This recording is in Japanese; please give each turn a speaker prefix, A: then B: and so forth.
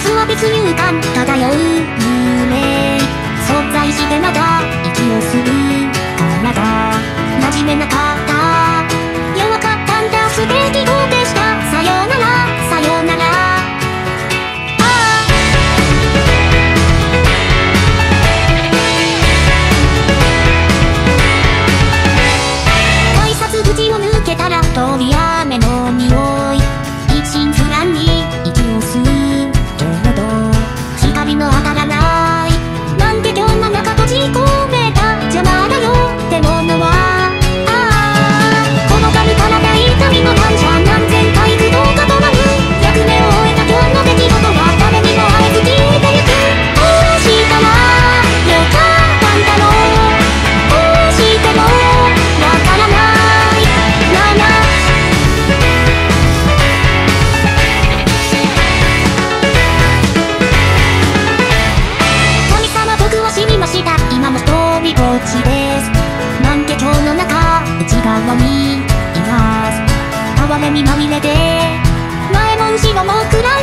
A: スは別入管漂うままみれて前も後ろも暗い